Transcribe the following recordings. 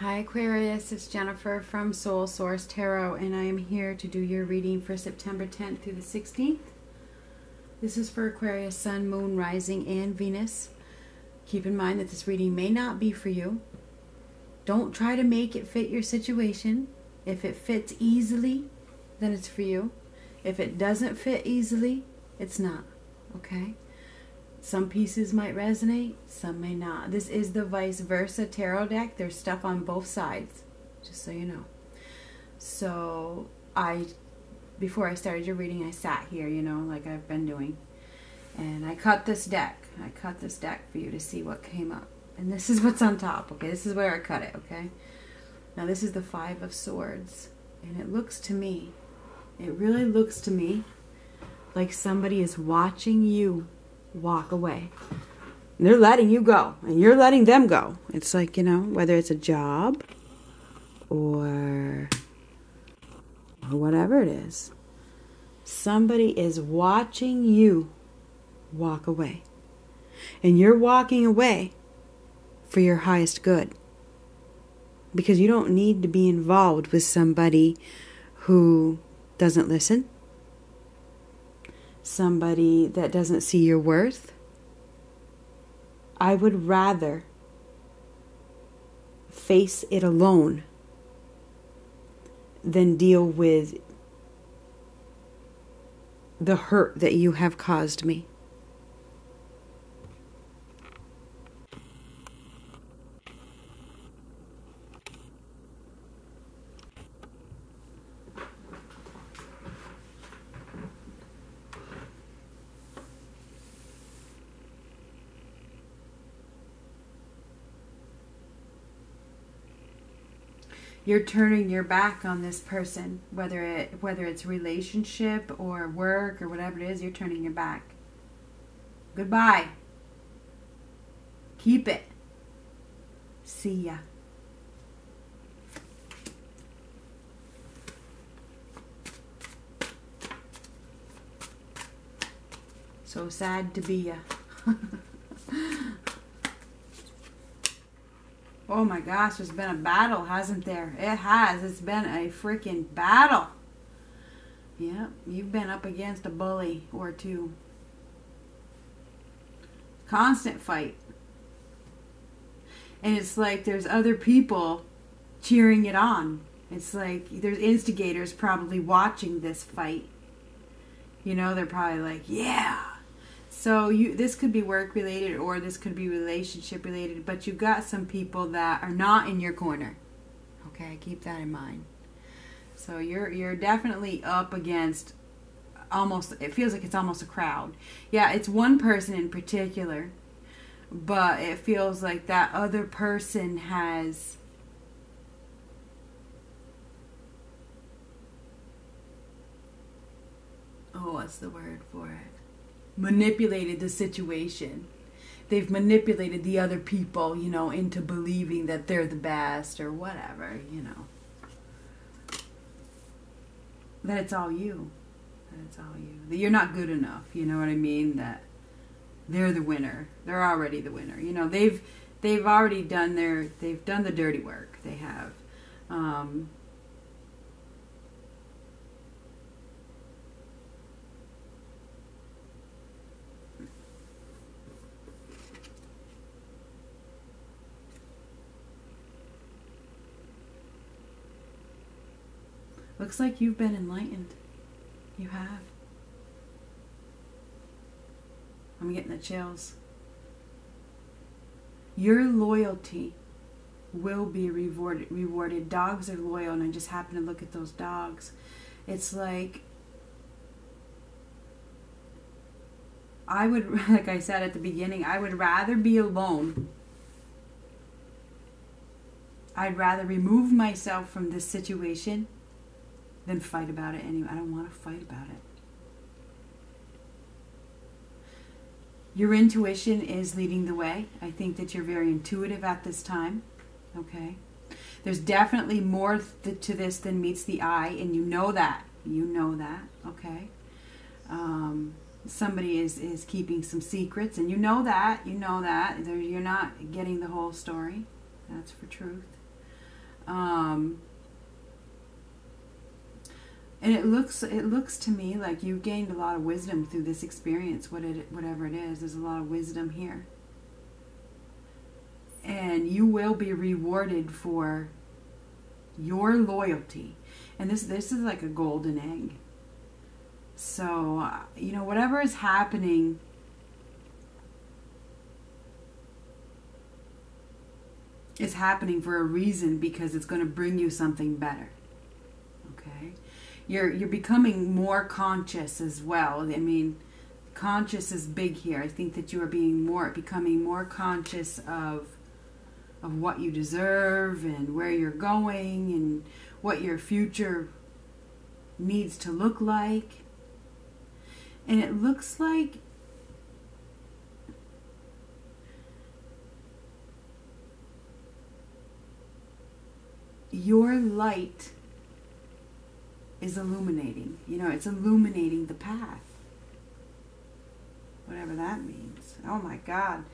Hi Aquarius, it's Jennifer from Soul Source Tarot, and I am here to do your reading for September 10th through the 16th. This is for Aquarius, Sun, Moon, Rising, and Venus. Keep in mind that this reading may not be for you. Don't try to make it fit your situation. If it fits easily, then it's for you. If it doesn't fit easily, it's not. Okay? Some pieces might resonate, some may not. This is the vice versa tarot deck. There's stuff on both sides, just so you know. So, I, before I started your reading, I sat here, you know, like I've been doing. And I cut this deck. I cut this deck for you to see what came up. And this is what's on top, okay? This is where I cut it, okay? Now, this is the Five of Swords. And it looks to me, it really looks to me like somebody is watching you walk away. They're letting you go, and you're letting them go. It's like, you know, whether it's a job or, or whatever it is, somebody is watching you walk away. And you're walking away for your highest good. Because you don't need to be involved with somebody who doesn't listen somebody that doesn't see your worth. I would rather face it alone than deal with the hurt that you have caused me. You're turning your back on this person whether it whether it's relationship or work or whatever it is you're turning your back. Goodbye. Keep it. See ya. So sad to be ya Oh my gosh, there's been a battle, hasn't there? It has. It's been a freaking battle. Yeah, you've been up against a bully or two. Constant fight. And it's like there's other people cheering it on. It's like there's instigators probably watching this fight. You know, they're probably like, yeah, so you this could be work related or this could be relationship related, but you got some people that are not in your corner. Okay, keep that in mind. So you're you're definitely up against almost it feels like it's almost a crowd. Yeah, it's one person in particular, but it feels like that other person has Oh, what's the word for it? Manipulated the situation. They've manipulated the other people, you know, into believing that they're the best or whatever, you know. That it's all you. That it's all you. That you're not good enough, you know what I mean? That they're the winner. They're already the winner. You know, they've they've already done their they've done the dirty work. They have. Um, Looks like you've been enlightened. You have. I'm getting the chills. Your loyalty will be rewarded. Rewarded. Dogs are loyal, and I just happen to look at those dogs. It's like I would, like I said at the beginning, I would rather be alone. I'd rather remove myself from this situation than fight about it anyway. I don't want to fight about it. Your intuition is leading the way. I think that you're very intuitive at this time. Okay. There's definitely more th- to this than meets the eye, and you know that. You know that. Okay. Um, somebody is, is keeping some secrets, and you know that. You know that. you're not getting the whole story. That's for truth. Um, and it looks it looks to me like you gained a lot of wisdom through this experience, what it, whatever it is. There's a lot of wisdom here, and you will be rewarded for your loyalty. And this this is like a golden egg. So uh, you know whatever is happening. Is happening for a reason because it's going to bring you something better you're you're becoming more conscious as well. I mean, conscious is big here. I think that you are being more becoming more conscious of of what you deserve and where you're going and what your future needs to look like. And it looks like your light is illuminating. You know, it's illuminating the path. Whatever that means. Oh my God.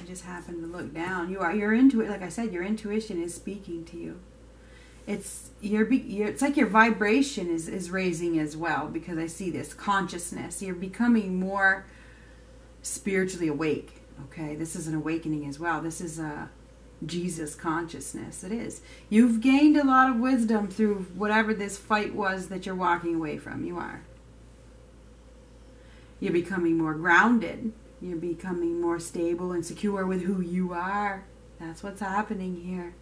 I just happened to look down. You are you're into it. like I said, your intuition is speaking to you. It's your, your it's like your vibration is is raising as well because I see this consciousness. You're becoming more spiritually awake. Okay, this is an awakening as well. This is a Jesus consciousness. It is. You've gained a lot of wisdom through whatever this fight was that you're walking away from. You are. You're becoming more grounded. You're becoming more stable and secure with who you are. That's what's happening here.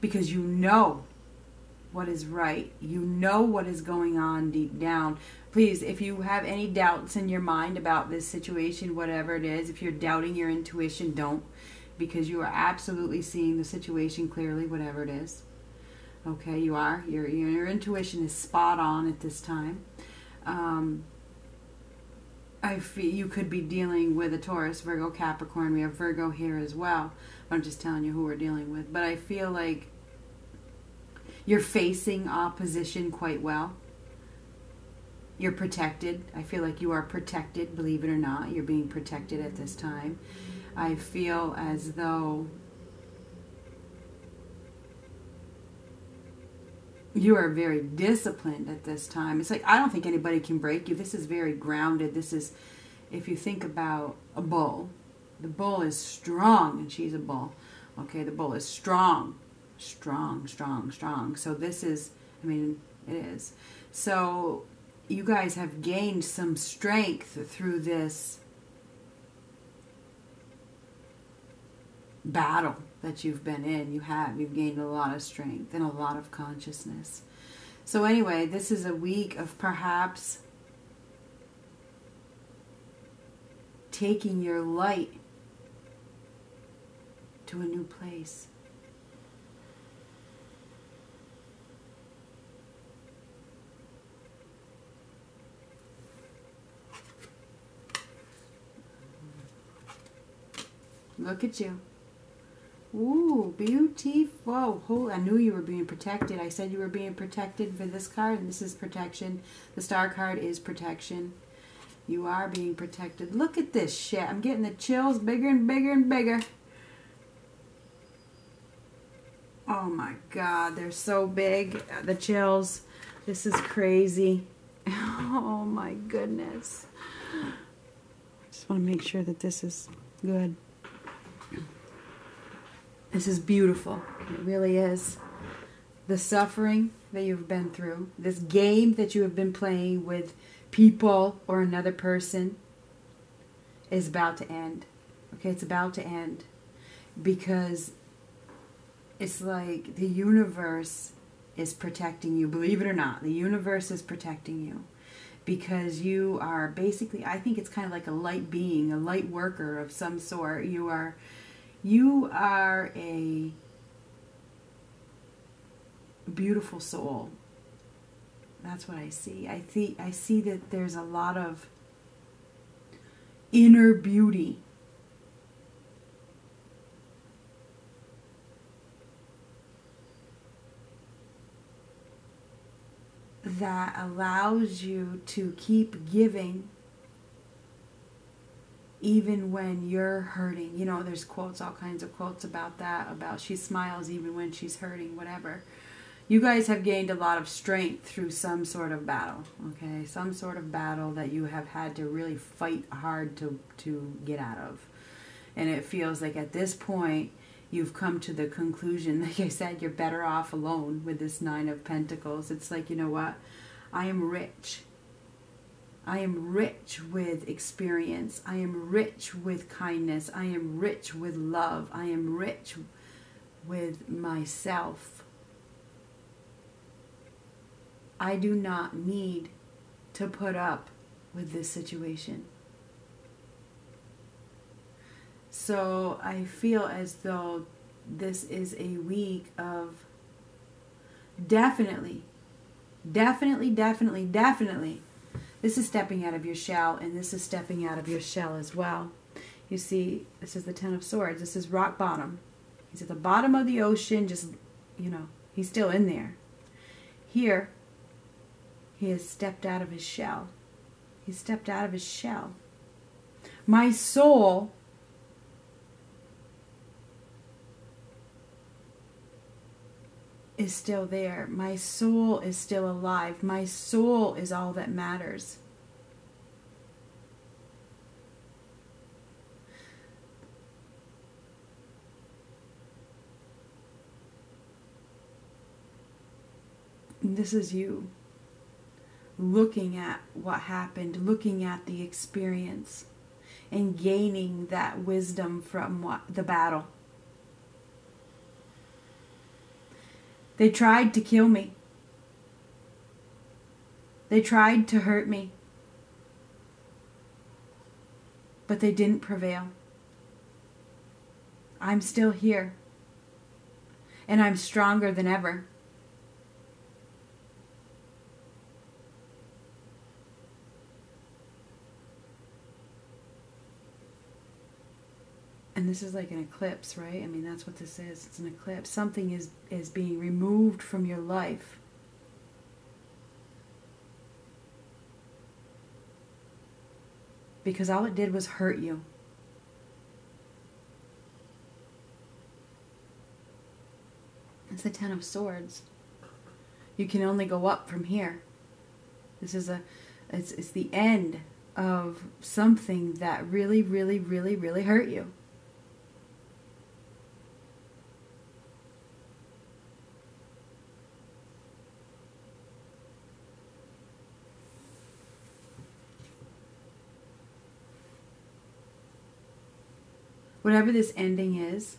Because you know what is right. You know what is going on deep down. Please, if you have any doubts in your mind about this situation, whatever it is, if you're doubting your intuition, don't because you are absolutely seeing the situation clearly, whatever it is. Okay, you are. Your, your intuition is spot on at this time. Um, I feel you could be dealing with a Taurus, Virgo, Capricorn. We have Virgo here as well. I'm just telling you who we're dealing with. But I feel like you're facing opposition quite well. You're protected. I feel like you are protected, believe it or not. You're being protected at this time. I feel as though you are very disciplined at this time. It's like, I don't think anybody can break you. This is very grounded. This is, if you think about a bull, the bull is strong, and she's a bull. Okay, the bull is strong, strong, strong, strong. So this is, I mean, it is. So you guys have gained some strength through this battle that you've been in. You have. You've gained a lot of strength and a lot of consciousness. So, anyway, this is a week of perhaps taking your light to a new place. Look at you. Ooh, beautiful. Oh, I knew you were being protected. I said you were being protected for this card, and this is protection. The star card is protection. You are being protected. Look at this shit. I'm getting the chills bigger and bigger and bigger. Oh my god, they're so big. Uh, the chills. This is crazy. Oh my goodness. I just want to make sure that this is good. This is beautiful. It really is. The suffering that you've been through, this game that you have been playing with people or another person is about to end. Okay, it's about to end because it's like the universe is protecting you. Believe it or not, the universe is protecting you because you are basically, I think it's kind of like a light being, a light worker of some sort. You are you are a beautiful soul. That's what I see. I see I see that there's a lot of inner beauty that allows you to keep giving even when you're hurting. You know, there's quotes, all kinds of quotes about that, about she smiles even when she's hurting, whatever. You guys have gained a lot of strength through some sort of battle, okay? Some sort of battle that you have had to really fight hard to, to get out of. And it feels like at this point, you've come to the conclusion, like I said, you're better off alone with this Nine of Pentacles. It's like, you know what? I am rich. I am rich with experience. I am rich with kindness. I am rich with love. I am rich with myself. I do not need to put up with this situation. So I feel as though this is a week of definitely, definitely, definitely, definitely this is stepping out of your shell, and this is stepping out of your shell as well. You see, this is the Ten of Swords. This is rock bottom. He's at the bottom of the ocean, just, you know, he's still in there. Here, he has stepped out of his shell. He stepped out of his shell. My soul is still there. My soul is still alive. My soul is all that matters. This is you looking at what happened, looking at the experience, and gaining that wisdom from what the battle. They tried to kill me. They tried to hurt me. But they didn't prevail. I'm still here. And I'm stronger than ever. And this is like an eclipse, right? I mean, that's what this is. It's an eclipse. Something is is being removed from your life. Because all it did was hurt you. It's the 10 of swords. You can only go up from here. This is a it's it's the end of something that really really really really hurt you. Whatever this ending is,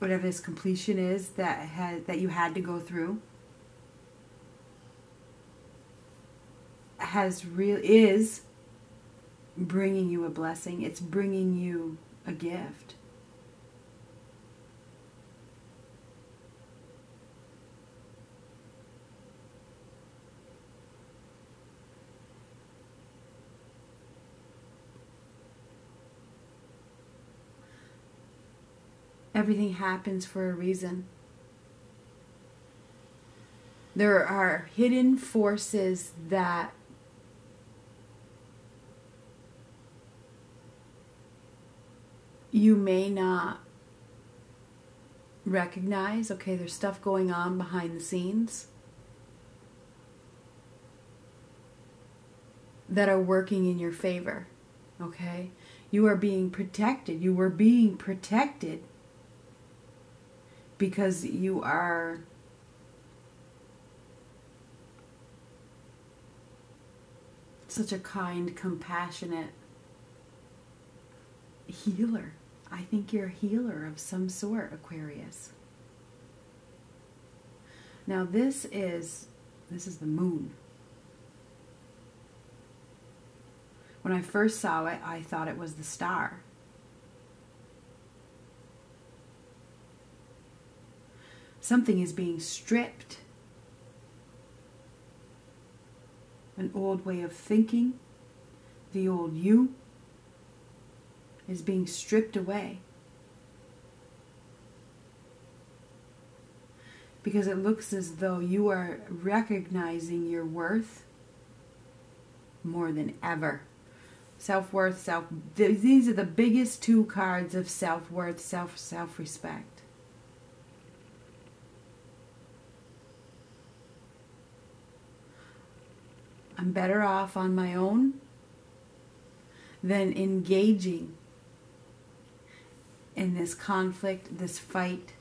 whatever this completion is that had that you had to go through has real is bringing you a blessing. It's bringing you a gift Everything happens for a reason. There are hidden forces that you may not recognize. Okay, there's stuff going on behind the scenes that are working in your favor. Okay? You are being protected. You were being protected because you are such a kind, compassionate healer. I think you're a healer of some sort, Aquarius. Now this is this is the moon. When I first saw it, I thought it was the star. Something is being stripped. An old way of thinking, the old you, is being stripped away. Because it looks as though you are recognizing your worth more than ever. Self worth, self. These are the biggest two cards of self worth, self self respect. I'm better off on my own than engaging in this conflict, this fight.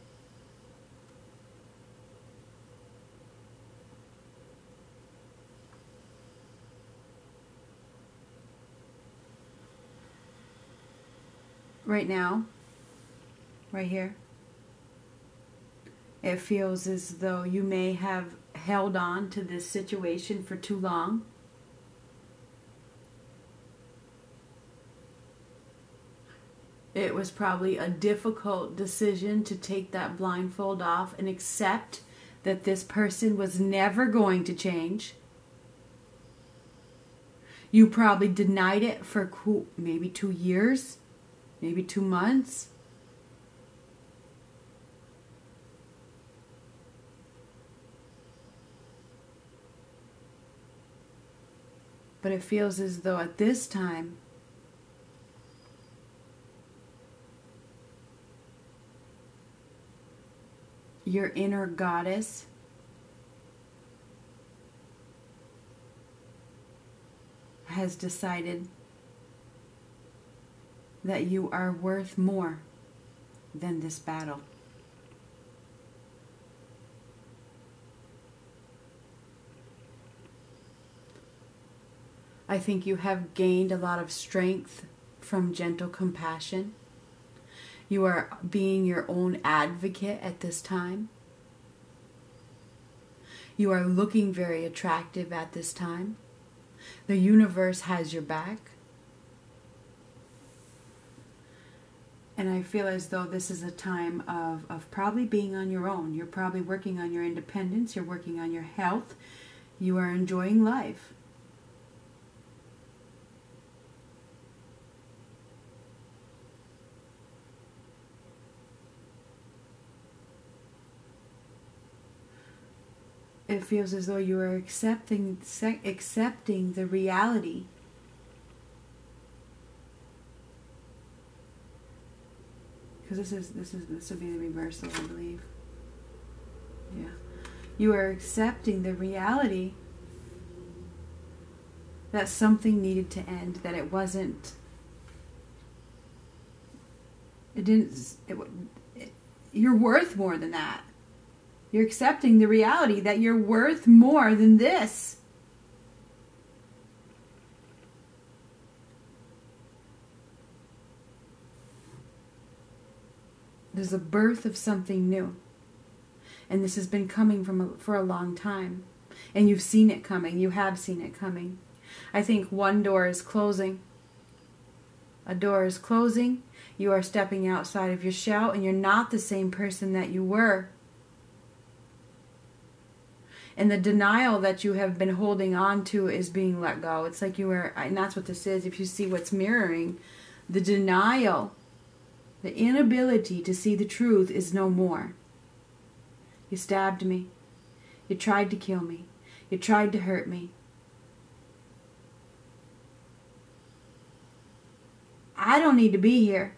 Right now, right here, it feels as though you may have held on to this situation for too long. It was probably a difficult decision to take that blindfold off and accept that this person was never going to change. You probably denied it for maybe two years, maybe two months. But it feels as though at this time, your inner goddess has decided that you are worth more than this battle. I think you have gained a lot of strength from gentle compassion. You are being your own advocate at this time. You are looking very attractive at this time. The universe has your back. And I feel as though this is a time of, of probably being on your own. You're probably working on your independence, you're working on your health, you are enjoying life. It feels as though you are accepting accepting the reality. Because this is this is this will be the reversal i believe. Yeah. You are accepting the reality that something needed to end that it wasn't it didn't it, it you're worth more than that you're accepting the reality that you're worth more than this. There's a birth of something new. And this has been coming from a, for a long time. And you've seen it coming. You have seen it coming. I think one door is closing. A door is closing. You are stepping outside of your shell, and you're not the same person that you were and the denial that you have been holding on to is being let go. It's like you were, and that's what this is. If you see what's mirroring, the denial, the inability to see the truth is no more. You stabbed me. You tried to kill me. You tried to hurt me. I don't need to be here.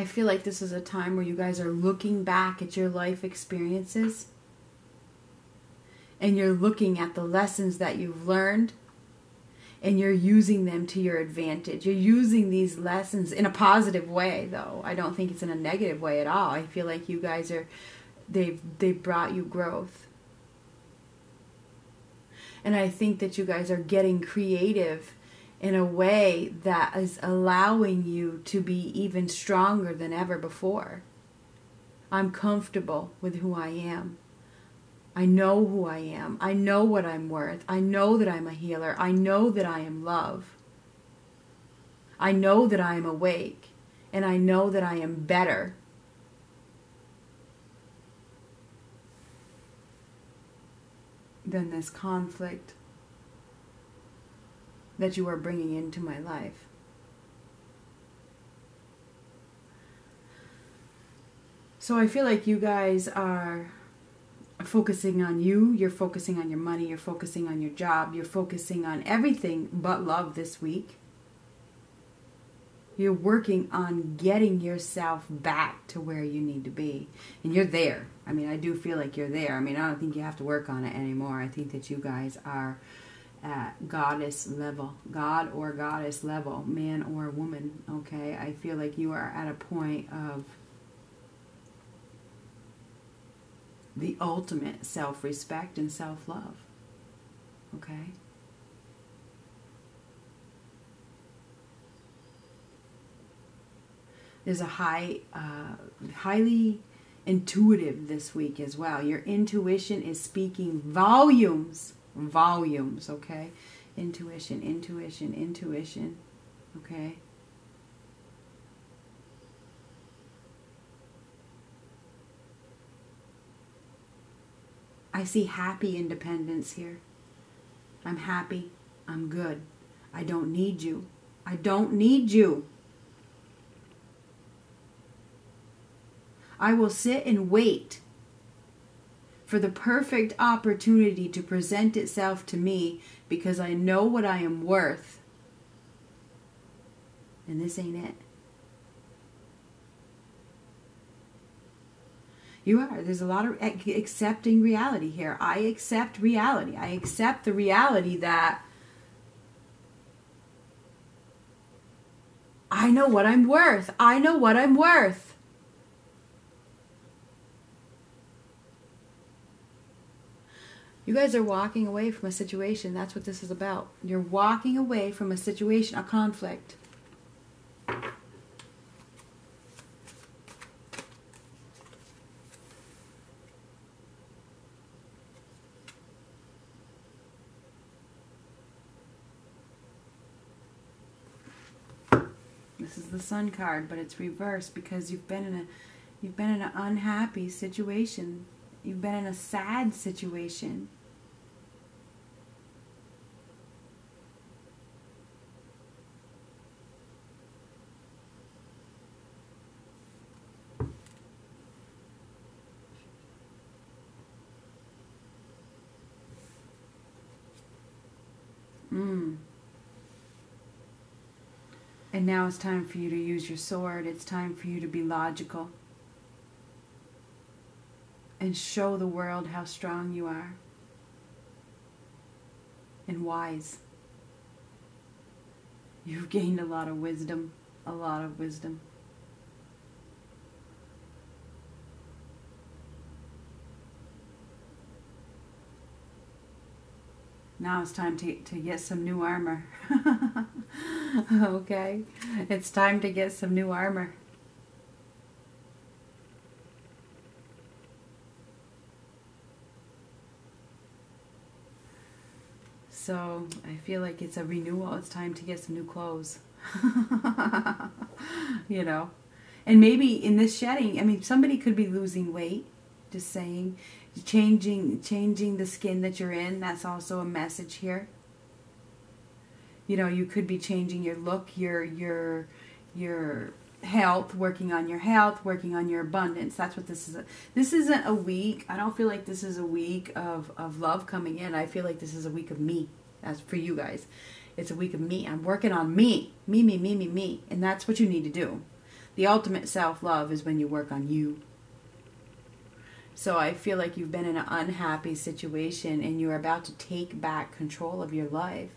I feel like this is a time where you guys are looking back at your life experiences and you're looking at the lessons that you've learned and you're using them to your advantage. You're using these lessons in a positive way though. I don't think it's in a negative way at all. I feel like you guys are they've they've brought you growth. And I think that you guys are getting creative in a way that is allowing you to be even stronger than ever before. I'm comfortable with who I am. I know who I am. I know what I'm worth. I know that I'm a healer. I know that I am love. I know that I am awake. And I know that I am better. Than this conflict that you are bringing into my life. So I feel like you guys are focusing on you, you're focusing on your money, you're focusing on your job, you're focusing on everything but love this week. You're working on getting yourself back to where you need to be. And you're there. I mean, I do feel like you're there. I mean, I don't think you have to work on it anymore. I think that you guys are at goddess level, God or goddess level, man or woman, okay? I feel like you are at a point of the ultimate self respect and self love. Okay? There's a high, uh, highly intuitive this week as well. Your intuition is speaking volumes, volumes, okay? Intuition, intuition, intuition, okay? I see happy independence here. I'm happy. I'm good. I don't need you. I don't need you. I will sit and wait for the perfect opportunity to present itself to me because I know what I am worth. And this ain't it. You are. There's a lot of accepting reality here. I accept reality. I accept the reality that I know what I'm worth. I know what I'm worth. You guys are walking away from a situation. That's what this is about. You're walking away from a situation, a conflict. This is the sun card, but it's reversed because you've been in a you've been in an unhappy situation. You've been in a sad situation. Mm. And now it's time for you to use your sword. It's time for you to be logical and show the world how strong you are and wise. You've gained a lot of wisdom, a lot of wisdom. Now it's time to, to get some new armor. okay? It's time to get some new armor. So I feel like it's a renewal. It's time to get some new clothes. you know? And maybe in this shedding, I mean, somebody could be losing weight, just saying changing changing the skin that you're in that's also a message here you know you could be changing your look your your your health working on your health working on your abundance. That's what this is this isn't a week. I don't feel like this is a week of of love coming in. I feel like this is a week of me. That's for you guys. It's a week of me. I'm working on me. Me me me me me. And that's what you need to do. The ultimate self love is when you work on you. So I feel like you've been in an unhappy situation and you're about to take back control of your life.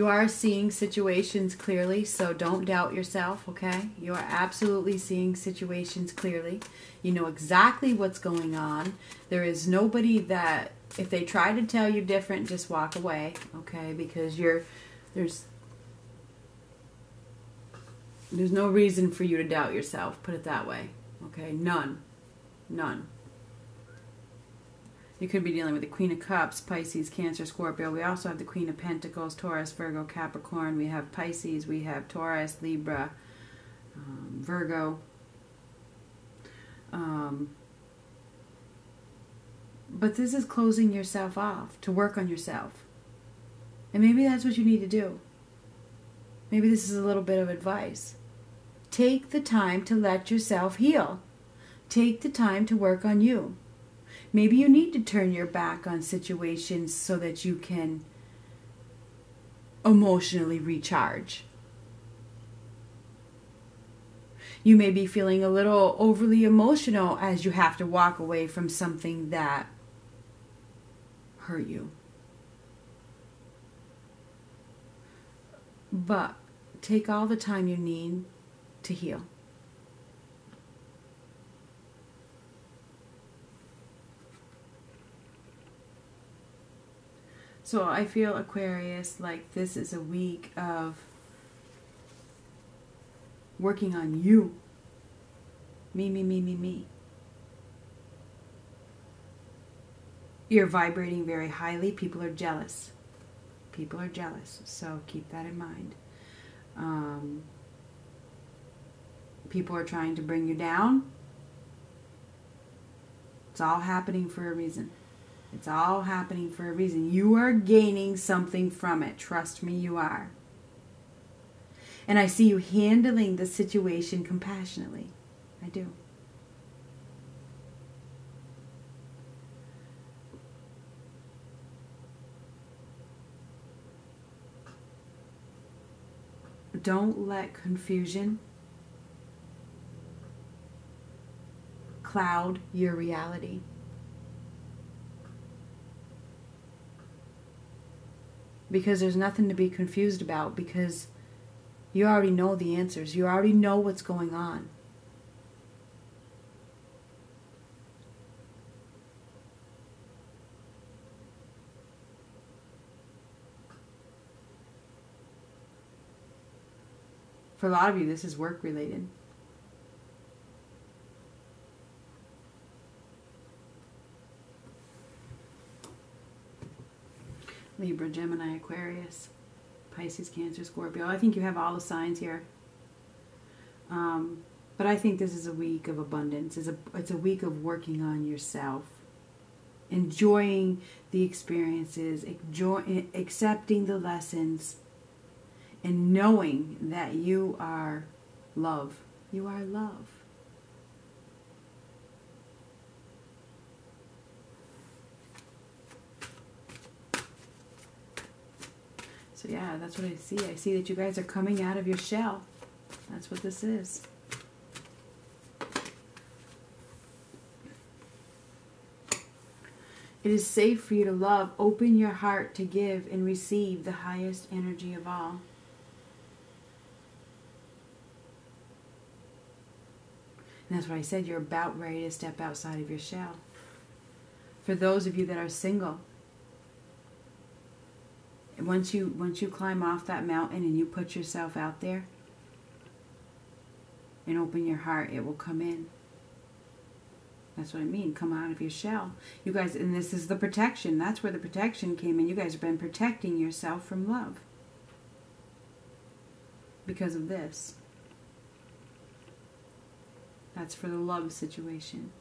You are seeing situations clearly, so don't doubt yourself, okay? You are absolutely seeing situations clearly. You know exactly what's going on. There is nobody that if they try to tell you different, just walk away, okay? Because you're there's there's no reason for you to doubt yourself, put it that way. Okay? None. None. You could be dealing with the Queen of Cups, Pisces, Cancer, Scorpio. We also have the Queen of Pentacles, Taurus, Virgo, Capricorn. We have Pisces, we have Taurus, Libra, um, Virgo. Um, but this is closing yourself off to work on yourself. And maybe that's what you need to do. Maybe this is a little bit of advice. Take the time to let yourself heal. Take the time to work on you. Maybe you need to turn your back on situations so that you can emotionally recharge. You may be feeling a little overly emotional as you have to walk away from something that hurt you. But take all the time you need to heal. So I feel Aquarius like this is a week of working on you. Me, me, me, me, me. You're vibrating very highly. People are jealous. People are jealous. So keep that in mind. Um, people are trying to bring you down. It's all happening for a reason. It's all happening for a reason. You are gaining something from it. Trust me, you are. And I see you handling the situation compassionately. I do. Don't let confusion cloud your reality. Because there's nothing to be confused about because you already know the answers. You already know what's going on. For a lot of you, this is work related. Libra, Gemini, Aquarius, Pisces, Cancer, Scorpio. I think you have all the signs here. Um, but I think this is a week of abundance. It's a, it's a week of working on yourself, enjoying the experiences, enjoy, accepting the lessons, and knowing that you are love. You are love. So yeah, that's what I see. I see that you guys are coming out of your shell. That's what this is. It is safe for you to love. Open your heart to give and receive the highest energy of all. And that's what I said. You're about ready to step outside of your shell. For those of you that are single, once you once you climb off that mountain and you put yourself out there and open your heart, it will come in. That's what I mean. Come out of your shell. You guys, and this is the protection. That's where the protection came in. You guys have been protecting yourself from love because of this. That's for the love situation.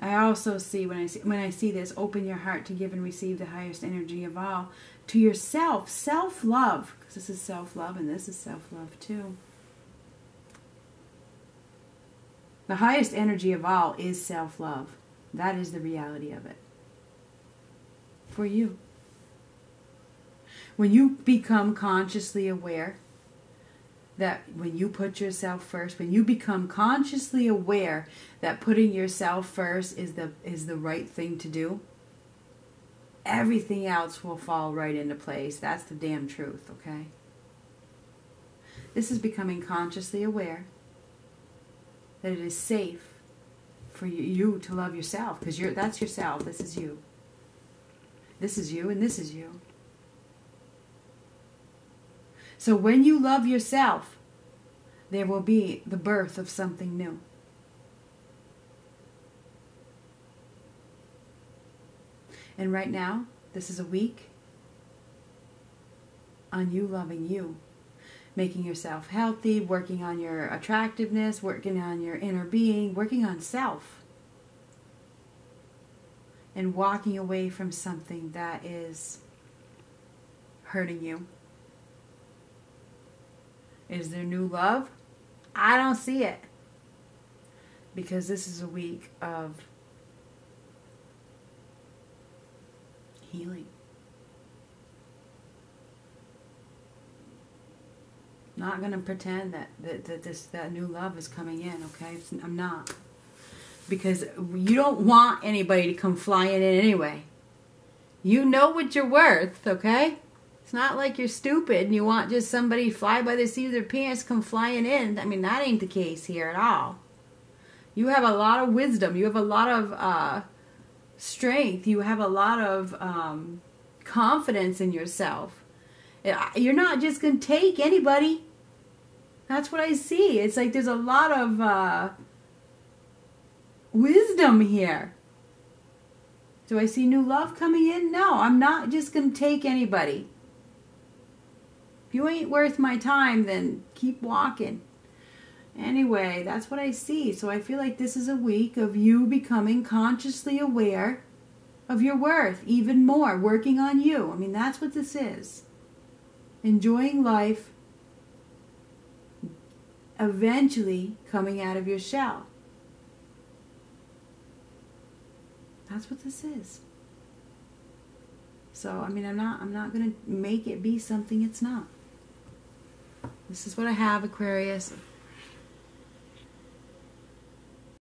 I also see when I see when I see this, open your heart to give and receive the highest energy of all to yourself, self love, because this is self love and this is self love too. The highest energy of all is self love. That is the reality of it. For you. When you become consciously aware that when you put yourself first when you become consciously aware that putting yourself first is the is the right thing to do everything else will fall right into place. That's the damn truth okay? This is becoming consciously aware that it is safe for you, to love yourself because you're that's yourself. This is you. This is you and this is you so when you love yourself, there will be the birth of something new. And right now, this is a week on you loving you, making yourself healthy, working on your attractiveness, working on your inner being, working on self, and walking away from something that is hurting you. Is there new love? I don't see it. Because this is a week of healing. Not going to pretend that, that, that this that new love is coming in, okay? I'm not. Because you don't want anybody to come flying in anyway. You know what you're worth, okay? It's not like you're stupid and you want just somebody fly by the seat of their pants come flying in. I mean, that ain't the case here at all. You have a lot of wisdom. You have a lot of uh, strength. You have a lot of um, confidence in yourself. You're not just going to take anybody. That's what I see. It's like there's a lot of uh, wisdom here. Do I see new love coming in? No, I'm not just going to take anybody you ain't worth my time, then keep walking. Anyway, that's what I see. So I feel like this is a week of you becoming consciously aware of your worth even more, working on you. I mean, that's what this is. Enjoying life, eventually coming out of your shell. That's what this is. So, I mean, I'm not I'm not going to make it be something it's not. This is what I have, Aquarius.